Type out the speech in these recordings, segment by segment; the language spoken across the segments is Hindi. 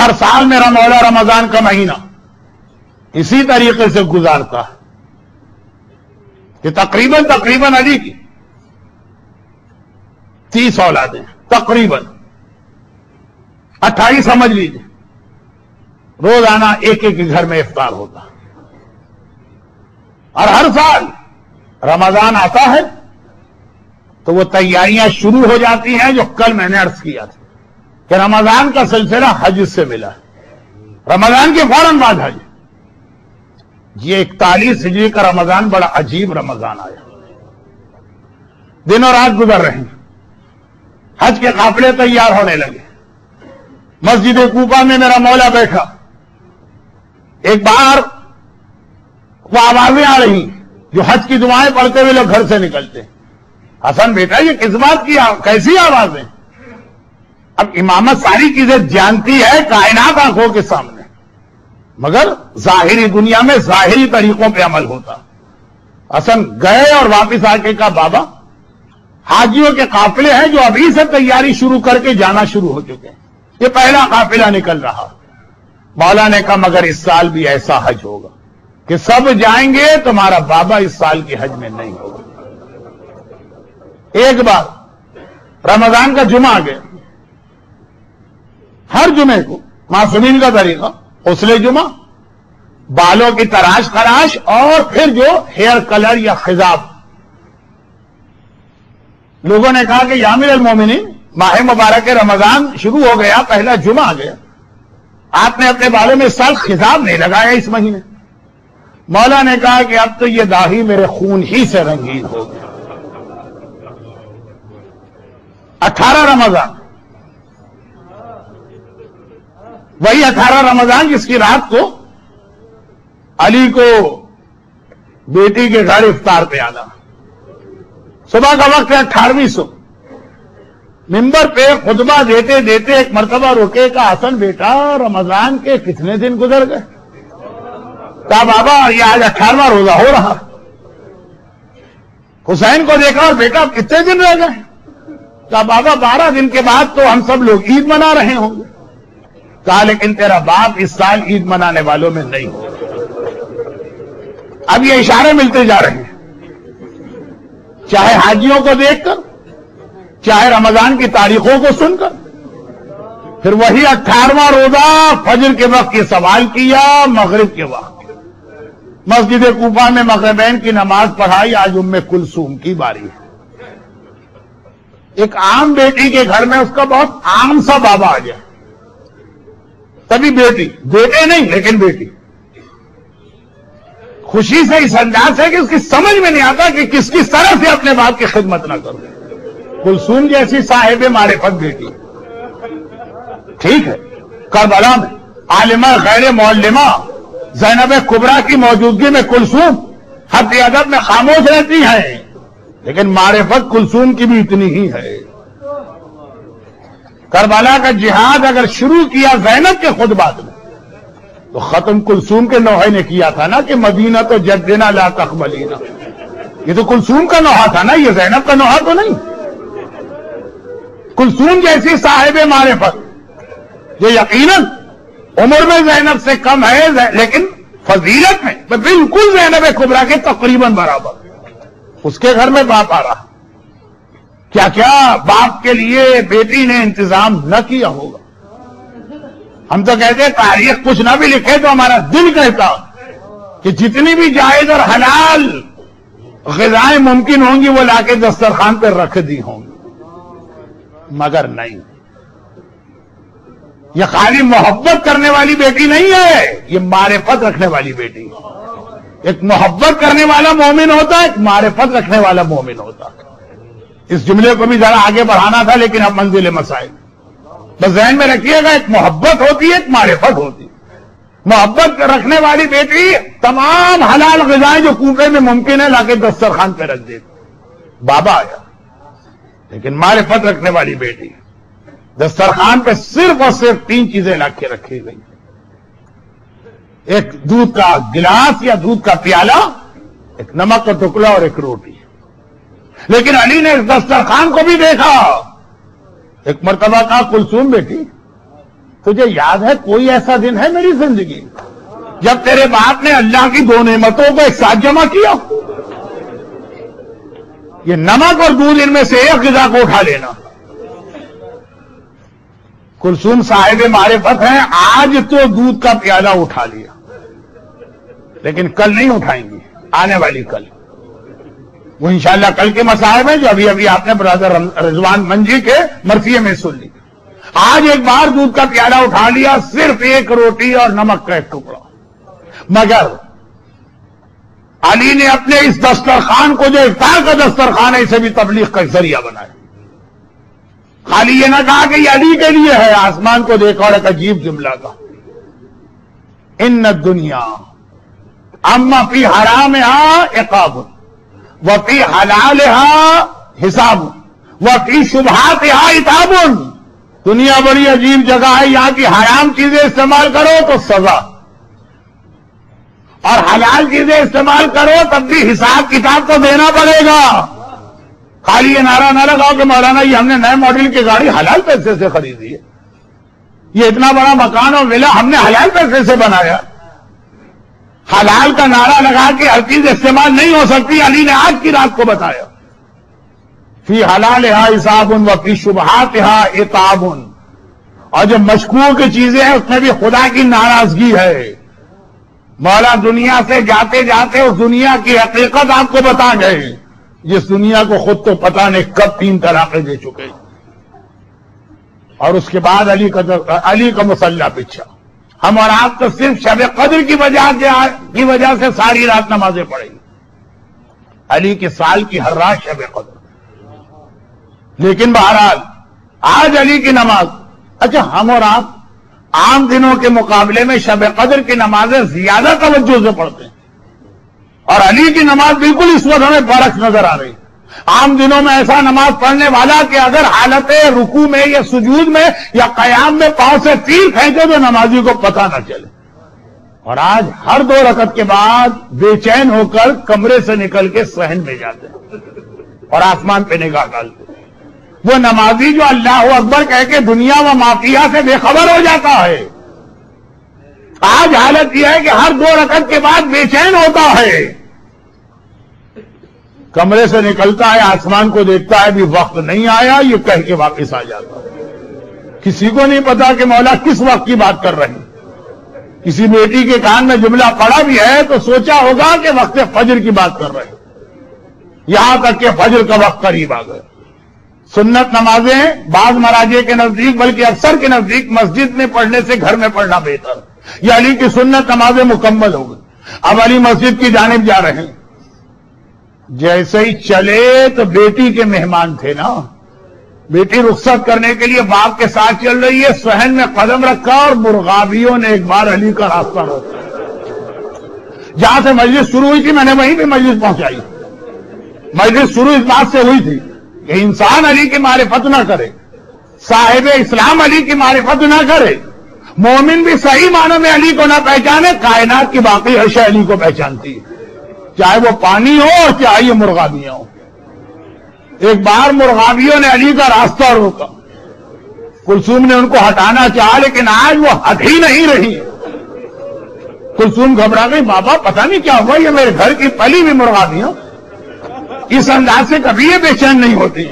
हर साल मेरा मौला रमज़ान का महीना इसी तरीके से गुजारता है। कि तकरीबन तकरीबन अली की तीस औलादें तकरीबन। अट्ठाईस समझ लीजिए, रोज़ाना एक एक घर में इफ्तार होता और हर साल रमज़ान आता है तो वो तैयारियाँ शुरू हो जाती हैं जो कल मैंने अर्ज़ किया था। कि रमज़ान का सिलसिला हज से मिला। रमज़ान के फ़ौरन बाद हज। ये इकतालीस हिजरी का रमज़ान बड़ा अजीब रमज़ान आया। दिन रात गुजर रहे। हज के काफिले तैयार होने लगे। मस्जिद कूपा में मेरा मौला बैठा। एक बार वो आवाज़ें आ रही जो हज की दुआएँ पढ़ते हुए लोग घर से निकलते। हसन बेटा, ये किस बात की कैसी आवाज़ें? अब इमामत सारी चीज़ें जानती है कायनात आँखों के सामने। मगर जाहिरी दुनिया में जाहिरी तरीकों पे अमल होता। हसन गए और वापस आके कहा, बाबा, हाजियों के काफिले हैं जो अभी से तैयारी शुरू करके जाना शुरू हो चुके हैं। ये पहला काफिला निकल रहा। मौला ने कहा, मगर इस साल भी ऐसा हज होगा कि सब जाएँगे, तुम्हारा बाबा इस साल के हज में नहीं होगा। एक बार, रमज़ान का जुमा आ गया। हर जुमे को मासूमीन का तरीका, उसले जुमा, बालों की तराश खराश और फिर जो हेयर कलर या खिजाब। लोगों ने कहा कि यामिर मोमिनी, माह मुबारक रमज़ान शुरू हो गया, पहला जुमा आ गया। आपने अपने बालों में साल खिजाब नहीं लगाया इस महीने। मौला ने कहा कि अब तो ये दाही मेरे खून ही से रंगीन हो गया अठारह रमज़ान। वही अठारह रमज़ान जिसकी रात को अली को बेटी के घर इफ्तार पे आना। सुबह का वक्त है अठारहवीं सुबह। मिंबर पे खुतबा देते देते एक मरतबा रुके का, हसन बेटा, रमज़ान के कितने दिन गुजर गए? कहा बाबा, ये आज अठारवा रोजा हो रहा। हुसैन को देखा, और बेटा, कितने दिन रह गए? कहा बाबा, बारह दिन के बाद तो हम सब लोग ईद मना रहे होंगे। कहा लेकिन तेरा बाप इस साल ईद मनाने वालों में नहीं। अब ये इशारे मिलते जा रहे हैं। चाहे हाजियों को देखकर, चाहे रमज़ान की तारीखों को सुनकर, फिर वही अट्ठारवा रोजा फजर के वक्त ये सवाल किया, मगरिब के वक्त। मस्जिद कूफा में मगरबैन की नमाज़ पढ़ाई, आज उम्मे कुलसूम की बारी है। एक आम बेटी के घर में उसका बहुत आम सा बाबा आ गया। तभी बेटी, बेटे नहीं, लेकिन बेटी। खुशी से इस अंदाज है कि उसकी समझ में नहीं आता कि किस किस तरह से अपने बाप की खिदमत ना करो। कुलसूम जैसी साहेब मारिफत बेटी। ठीक है, करबला में। आलिमा गैर मौलिमा, जैनब कुबरा की मौजूदगी में कुलसूम हद अदब में खामोश रहती है। लेकिन मारिफत कुलसूम की भी इतनी ही है। करबला का जिहाद अगर शुरू किया जैनब के खुद बाद में तो खत्म कुलसूम के नौहे ने किया था ना कि मदीना तो जद्दना ला तकबलीना। ये तो कुलसूम का नौहा था ना, ये जैनब का नौहा तो नहीं। कुलसूम जैसी साहेब मारे पर, जो यकीनन उम्र में जैनब से कम है लेकिन फजीलत में तो बिल्कुल जैनब कुबरा के तकरीबन बराबर। उसके घर में बाप आ रहा। क्या क्या बाप के लिए बेटी ने इंतज़ाम न किया होगा? हम तो कहते हैं, तारीख कुछ ना भी लिखे तो हमारा दिल कहता कि जितनी भी जायज़ और हलाल गजाएँ मुमकिन होंगी, वो लाके दस्तरखान पर रख दी होंगी। मगर नहीं। ये खाली मोहब्बत करने वाली बेटी नहीं है, ये मारेफत रखने वाली बेटी। है एक मोहब्बत करने वाला मोमिन होता है, एक मारेफत रखने वाला मोमिन होता है। इस जुमले को भी जरा आगे बढ़ाना था, लेकिन अब मंजिल मसाइल। बस जहन में रखिएगा, एक मोहब्बत होती है, एक मारिफत होती है। मोहब्बत रखने वाली बेटी तमाम हलाल गजाएँ जो कूपे में मुमकिन है, लाके दस्तरखान पे रख देती बाबा आया। लेकिन मारिफत रखने वाली बेटी, दस्तरखान पे सिर्फ़ और सिर्फ़ तीन चीज़ें ला के रखी गई। एक दूध का गिलास या दूध का प्याला, एक नमक का टुकड़ा और एक रोटी। लेकिन अली ने इस दस्तरखान को भी देखा। एक मरतबा कहा कुलसूम बेटी, तुझे याद है कोई ऐसा दिन है मेरी ज़िंदगी जब तेरे बाप ने अल्लाह की दो नेमतों को एक साथ जमा किया? ये नमक और दूध इनमें से एक गिजा को उठा लेना। कुलसुम साहिब मारिफत हैं, आज तो दूध का प्याला उठा लिया। लेकिन कल नहीं उठाएँगे, आने वाली कल। वो इंशाल्लाह कल के मसाहब है जो अभी अभी आपने ब्रदर रिजवान मंजी के मरफिए में सुन ली। आज एक बार दूध का प्याला उठा लिया, सिर्फ़ एक रोटी और नमक का एक टुकड़ा। मगर, अली ने अपने इस दस्तरखान को जो इफ्तार का दस्तरखान है, इसे भी तबलीग का ज़रिया बनाया। खाली ये ना कहा कि अली के लिए है, आसमान को देखा और एक अजीब जुमला का इन दुनिया, अम्मा पी हराम हा एकाब व पी हलाल हिसाब, व पी शुभात हा इताबुन। दुनिया बड़ी अजीब जगह है, यहाँ की हराम चीज़ें इस्तेमाल करो तो सजा। और हलाल चीज़ें इस्तेमाल करो, तब भी हिसाब किताब तो देना पड़ेगा। खाली ये नारा ना लगाओ कि मौलाना ये हमने नए मॉडल की गाड़ी हलाल पैसे से खरीदी है। ये इतना बड़ा मकान और विला हमने हलाल पैसे से बनाया। हलाल का नारा लगा के हर चीज़ इस्तेमाल नहीं हो सकती, अली ने आज की रात को बताया। फ़ी हलाल हा हिसाबुन व फ़ी शुभात हा इताबुन। और जो मशकूक की चीज़ें हैं, उसमें भी खुदा की नाराज़गी है। मौला दुनिया से जाते जाते उस दुनिया की हकीकत आपको बता गए। जिस दुनिया को खुद तो पता नहीं कब तीन तलाके दे चुके। और उसके बाद अली का अली का मुसल्ला पीछा। हम और आप तो सिर्फ़ शब कदर की वजह से की वजह से सारी रात नमाजें पढ़ेंगे। अली के साल की हर रात शब कदर। लेकिन बहरहाल, आज अली की नमाज़ अच्छा हम और आप आम दिनों के मुकाबले में शब कदर की नमाजें ज़्यादा तवज्जो से पढ़ते हैं। और अली की नमाज़ बिल्कुल इस वक्त हमें फ़र्क नज़र आ रही आम दिनों में ऐसा नमाज़ पढ़ने वाला कि अगर हालत रुकू में या सुजूद में या कयाम में पाँव से तीर फेंके तो नमाजी को पता न चले। और आज हर दो रकत के बाद बेचैन होकर कमरे से निकल के सहन में जाते हैं और आसमान पे निगाह डालते वो नमाजी जो अल्लाह अकबर कह के दुनिया व माफिया से बेखबर हो जाता है। आज हालत यह है कि हर दो रकत के बाद बेचैन होता है। कमरे से निकलता है, आसमान को देखता है भी वक्त नहीं आया, ये कह के वापस आ जाता है। किसी को नहीं पता कि मौला किस वक्त की बात कर रही किसी बेटी के कान में जुमला पड़ा भी है तो सोचा होगा कि वक्त फजर की बात कर रहे यहाँ तक कि फजर का वक्त करीब आ गया। सुन्नत नमाजें, बाज मराजे के नज़दीक, बल्कि अफसर के नज़दीक मस्जिद में पढ़ने से घर में पढ़ना बेहतर। अली की सुन्नत नमाजें मुकम्मल हो गई। अब अली मस्जिद की जानब जा रहे हैं। जैसे ही चले तो बेटी के मेहमान थे ना। बेटी रुख्सत करने के लिए बाप के साथ चल रही है, सहन में कदम रखा और मुर्गाबियों ने एक बार अली का रास्ता रोका जहाँ से मस्जिद शुरू हुई थी, मैंने वहीं पे मस्जिद पहुंचाई। मस्जिद शुरू इस बात से हुई थी कि इंसान अली की मारिफत ना करे, साहिब इस्लाम अली की मारिफत ना करे। मोमिन भी सही मानों में अली को ना पहचाने, कायनात की बाकी हर्षा अली को पहचानती है। चाहे वो पानी हो और चाहे ये मुर्गाबियाँ हो। एक बार मुर्गाबियों ने अली का रास्ता रोका। कुलसूम ने उनको हटाना चाहा, लेकिन आज वो हट ही नहीं रही। कुलसूम घबरा गई बाबा पता नहीं क्या हुआ? ये मेरे घर की पली भी मुर्गाबियाँ इस अंदाज से कभी ये बेचैन नहीं होती।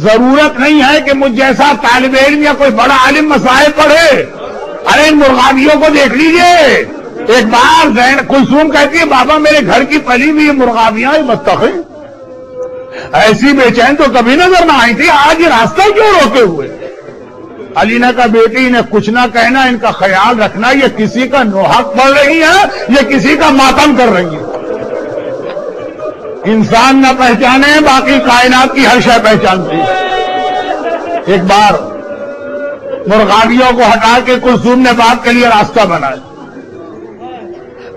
ज़रूरत नहीं है कि मुझ जैसा तालिब या कोई बड़ा आलिम मसाए पढ़े। अरे इन मुर्गाबियों को देख लीजिए। एक बार जैन कुलसूम कहती है, बाबा, मेरे घर की पली हुई मुर्गाबियाँ बत्तख ऐसी बेचैन तो कभी नज़र ना आई थी, आज रास्ता क्यों रोके हुए? अलीना का बेटी, इन्हें कुछ ना कहना, इनका ख्याल रखना, ये किसी का नोहक पड़ रही है, ये किसी का मातम कर रही है। इंसान न पहचाने, बाकी कायनात की हर शय पहचानती एक बार मुर्गावियों को हटा के कुलसूम ने बात के लिए रास्ता बनाया।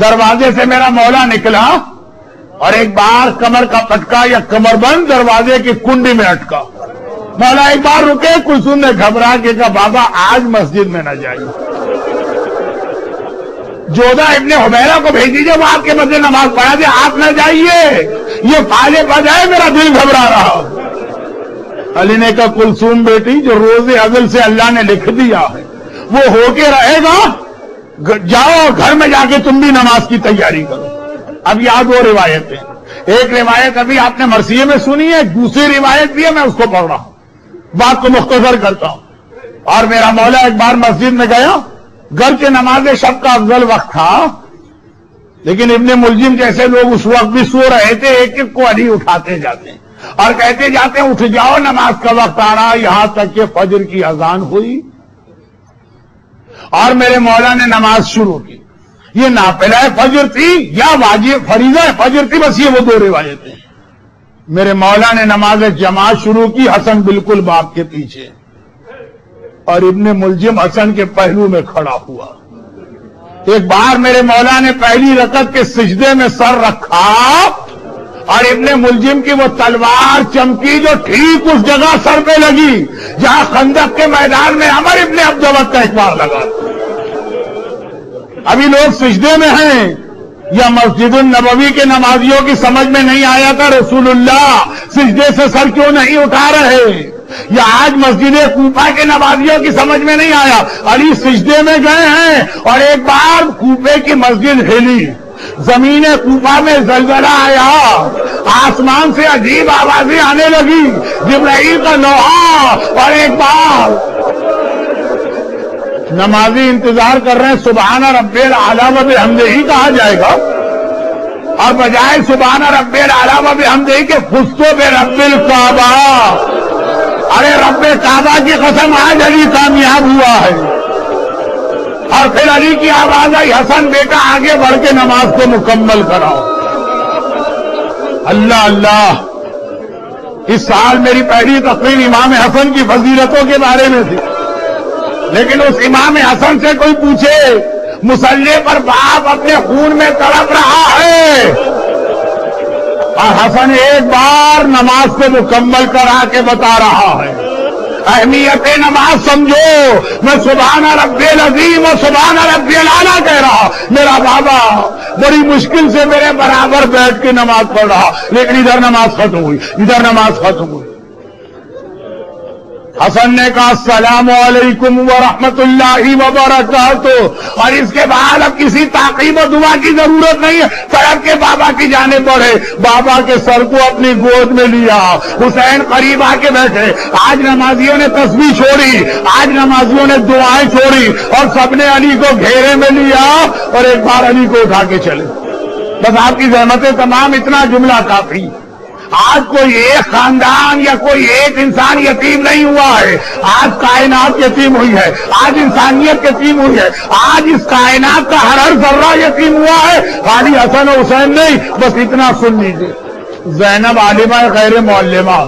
दरवाजे से मेरा मौला निकला और एक बार कमर का पटका या कमरबंद दरवाजे की कुंडी में अटका। मौला एक बार रुके, कुलसूम ने घबरा के कहा, बाबा, आज मस्जिद में न जाइए। जोधा इब्ने हुबैरा को भेज दीजिए, वो आपके मस्जिद नमाज़ पढ़ा दे, आप न जाइए। ये फाले बजाए, मेरा दिल घबरा रहा। अली ने कहा, कुलसूम बेटी, जो रोज़े अजल से अल्लाह ने लिख दिया है वो होके रहेगा जाओ घर में जाके तुम भी नमाज़ की तैयारी करो। अब याद वो रिवायतें एक रिवायत अभी आपने मरसिए में सुनी है, दूसरी रिवायत भी है, मैं उसको पढ़ रहा हूँ। बात को मुख्तसर करता हूँ। और मेरा मौला एक बार मस्जिद में गया, घर के नमाज़ शब का अफजल वक्त था। लेकिन इब्ने मुलजिम जैसे लोग उस वक्त भी सो रहे थे, एक एक को अली उठाते जाते। और कहते जाते उठ जाओ, नमाज़ का वक्त आ रहा, यहाँ तक कि फजर की अजान हुई। और मेरे मौला ने नमाज़ शुरू की। ये नापिला फजर थी, या वाजिब फरीजा फजर थी, बस ये वो दो रिवायतें मेरे मौला ने नमाज़ जमात शुरू की, हसन बिल्कुल बाप के पीछे। और इब्ने मुलजिम हसन के पहलू में खड़ा हुआ। एक बार मेरे मौला ने पहली रकत के सिजदे में सर रखा, और इब्ने मुलजिम की वो तलवार चमकी जो ठीक उस जगह सर पे लगी, जहाँ खंदक के मैदान में अमर इब्ने अब्दवत का एक बार लगा अभी लोग सिजदे में हैं, या मस्जिद नबवी के नमाजियों की समझ में नहीं आया था रसूलुल्लाह, सिजदे से सर क्यों नहीं उठा रहे? या आज मस्जिद कूफा के नमाजियों की समझ में नहीं आया? अली सिजदे में गए हैं, और एक बार कूफे की मस्जिद हिली। ज़मीन कूफा में जलजला आया, आसमान से अजीब आवाज़ें आने लगी, जिब्राइल का लोहा, और एक बार नमाजी इंतज़ार कर रहे हैं सुबहाना रब्बेल आलामा भी हमदे ही कहा जाएगा। और बजाय सुबहाना रब्बेल आलामा भी हमदे ही के फुस्तो बे रब्बिल काबा। अरे रब्बे काबा की कसम, आज अली कामयाब हुआ है। और फिर अली की आवाज़ आई, हसन बेटा, आगे बढ़ के नमाज़ को मुकम्मल कराओ। अल्लाह अल्लाह, इस साल मेरी पहली तकरीर इमाम हसन की फजीलतों के बारे में थी। लेकिन उस इमाम हसन से कोई पूछे, मुसल्ले पर बाप अपने खून में तड़प रहा है। और हसन एक बार नमाज़ को मुकम्मल करा के बता रहा है, अहमियत नमाज़ समझो। मैं सुबहाना रब्बे अजीम और सुबहाना रब्बे आला कह रहा, मेरा बाबा बड़ी मुश्किल से मेरे बराबर बैठ के नमाज़ पढ़ रहा, लेकिन इधर नमाज़ खत्म हुई, इधर नमाज़ खत्म हुई। हसन ने कहा, सलाम वालेकुम वरहमतुल्लाहि वबरकातु और इसके बाद अब किसी ताकीब और दुआ की ज़रूरत नहीं है। सड़क के बाबा की जाने पड़े। बाबा के सर को अपनी गोद में लिया। हुसैन करीब आके बैठे। आज नमाजियों ने तस्वीर छोड़ी। आज नमाजियों ने दुआएँ छोड़ी। और सबने अली को घेरे में लिया और एक बार अली को उठा के चले। बस आपकी जहमतें तमाम इतना जुमला काफ़ी। आज कोई एक खानदान या कोई एक इंसान यतीम नहीं हुआ है। आज कायनात यतीम हुई है। आज इंसानियत यतीम हुई है। आज इस कायनात का हर हर जर्रा यतीम हुआ है। खाली हसन और हुसैन नहीं, बस इतना सुन लीजिए। जैनब आलिमा गैर मौलिमा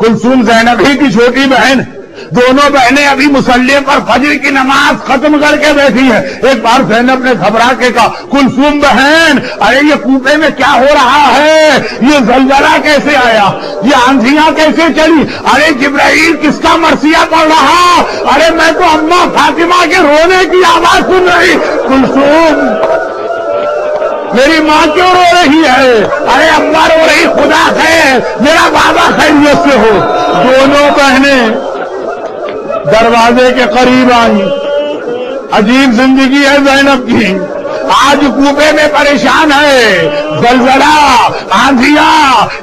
कुलसूम जैनब ही की छोटी बहन। दोनों बहनें अभी मुसल्ले पर फजर की नमाज़ खत्म करके बैठी है। एक बार जैनब ने घबरा के कहा, कुलसुम बहन, अरे ये कूपे में क्या हो रहा है? ये जलजला कैसे आया? ये आंधियाँ कैसे चली? अरे जिब्राइल, किसका मरसिया पड़ रहा? अरे मैं तो अम्मा फातिमा के रोने की आवाज़ सुन रही, कुलसुम। मेरी माँ क्यों रो रही है? अरे अम्मा रो रही, खुदा है मेरा बाबा खैरियत से हो। दोनों बहनें दरवाजे के करीब आई। अजीब ज़िंदगी है जैनब की। आज कूबे में परेशान है। जलजला आंधिया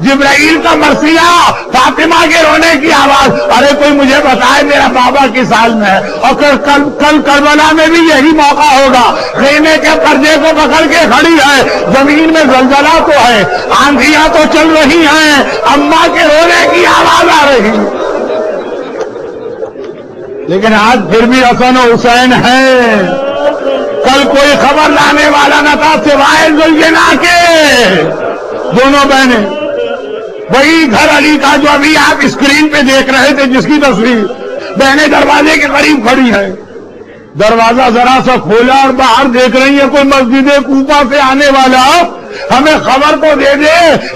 जिब्राइल का मरसिया फातिमा के रोने की आवाज़। अरे कोई मुझे बताए मेरा बाबा किस हाल में है? और कल कल, कल करबला में भी यही मौका होगा। खेमे के पर्दे को पकड़ के खड़ी है। ज़मीन में जलजला तो है। आंधिया तो चल रही हैं। अम्मा के रोने की आवाज़ आ रही। है लेकिन आज फिर भी हसन और हुसैन है। कल कोई खबर लाने वाला न था सिवाय जुलजना के। दोनों बहने, वही घर अली का जो अभी आप स्क्रीन पे देख रहे थे, जिसकी तस्वीर, बहने दरवाजे के करीब खड़ी है। दरवाज़ा जरा सा खोला और बाहर देख रही है, कोई मस्जिद कूपा से आने वाला। हमें खबर तो दे दे,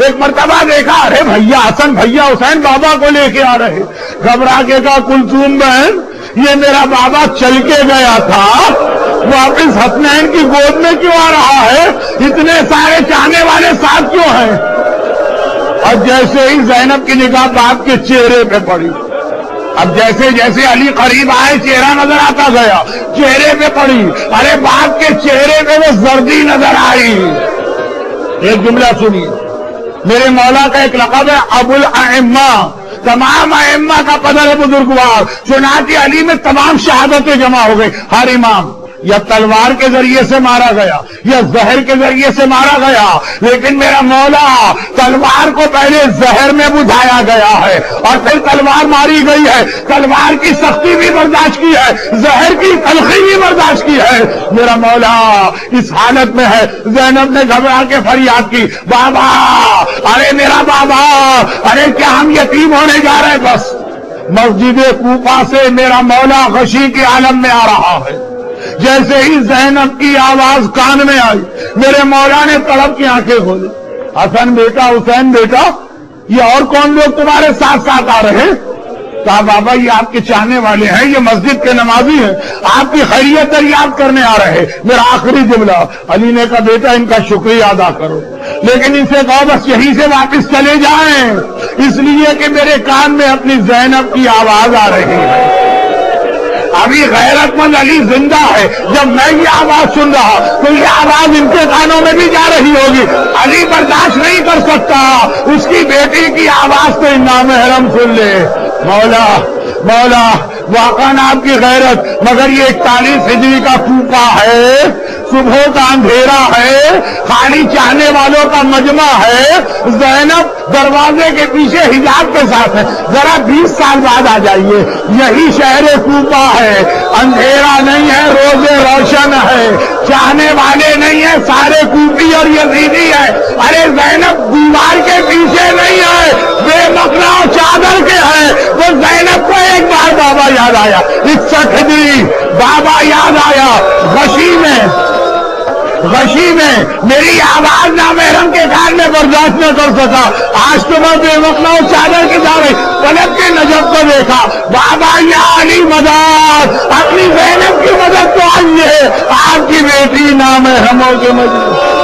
एक मरतबा देखा, अरे भैया, हसन भैया हुसैन बाबा को लेके आ रहे। घबरा के कहा कुलसूम बहन ये मेरा बाबा चल के गया था। वापिस हसनैन की गोद में क्यों आ रहा है? इतने सारे चाहने वाले साथ क्यों हैं? और जैसे ही जैनब की निगाह बाप के चेहरे पे पड़ी, अब जैसे जैसे अली करीब आए, चेहरा नज़र आता गया। चेहरे पे पड़ी, अरे बाप के चेहरे पे वो जर्दी नज़र आई। एक जुमला सुनिए। मेरे मौला का एक लकब है, अबुल अम्मा तमाम अम्मा का है बुजुर्गवार चुनाती अली में तमाम शहादतें जमा हो गई। हर इमाम, या तलवार के ज़रिए से मारा गया, या जहर के ज़रिए से मारा गया, लेकिन मेरा मौला, तलवार को पहले जहर में बुझाया गया है, और फिर तलवार मारी गई है। तलवार की सख्ती भी बर्दाश्त की है, जहर की तलखी भी बर्दाश्त की है। मेरा मौला, इस हालत में है, जैनब ने घबरा के फरियाद की, बाबा, अरे मेरा बाबा, अरे क्या हम यतीम होने जा रहे हैं? बस। मस्जिद कूफा से मेरा मौला गशी के आलम में आ रहा है। जैसे ही जैनब की आवाज़ कान में आई, मेरे मौला ने तड़प की आँखें खोली। हसन बेटा, हुसैन बेटा, ये और कौन लोग तुम्हारे साथ साथ आ रहे हैं? कहा, बाबा, ये आपके चाहने वाले हैं, ये मस्जिद के नमाजी हैं। आपकी खैरियत दरियाद करने आ रहे हैं। मेरा आखिरी जुमला। अली ने कहा, बेटा, इनका शुक्रिया अदा करो। लेकिन इनसे कहो बस यहीं से वापस चले जाएँ। इसलिए कि मेरे कान में अपनी जैनब की आवाज़ आ रही है। अभी गैरतमंद अली ज़िंदा है। जब मैं ये आवाज़ सुन रहा तो ये आवाज़ इनके कानों में भी जा रही होगी। अली बर्दाश्त नहीं कर सकता। उसकी बेटी की आवाज़ तो इनाम हरम सुन ले। मौला मौला वाकान आपकी गैरत, मगर ये इकतालीस हिजरी का फूका है। सुबह का अंधेरा है, खाली चाहने वालों का मजमा है, जैनब दरवाजे के पीछे हिजाब के साथ है। जरा बीस साल बाद आ जाइए। यही शहर कूपा है। अंधेरा नहीं है, रोज़े रोशन है। चाहने वाले नहीं है, सारे कूपी और यजीदी है। अरे जैनब, दीवार के पीछे नहीं है। बेमकना चादर के है। वो तो जैनब को एक बार बाबा याद आया। इकसठ दी, बाबा याद आया। गशी में गशी में मेरी आवाज़ ना महरम के कार में बर्दाश्त न कर सका। आज तो मैं बेवकला चादर के दावे पलट के नज़र को देखा। बाबा या अली मदद, अपनी मेहनत की मदद तो आइए आपकी बेटी ना महरमों के मज़बूत।